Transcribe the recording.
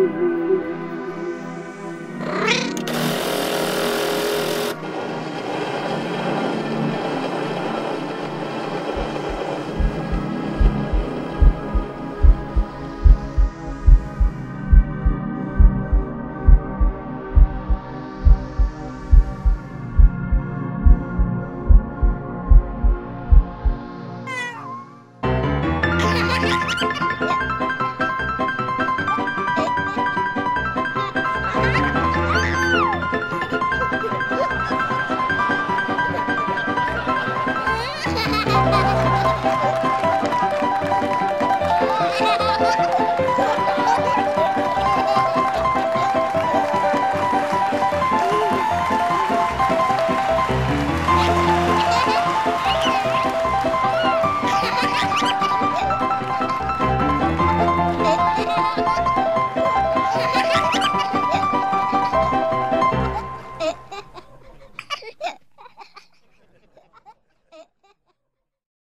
Mm-hmm.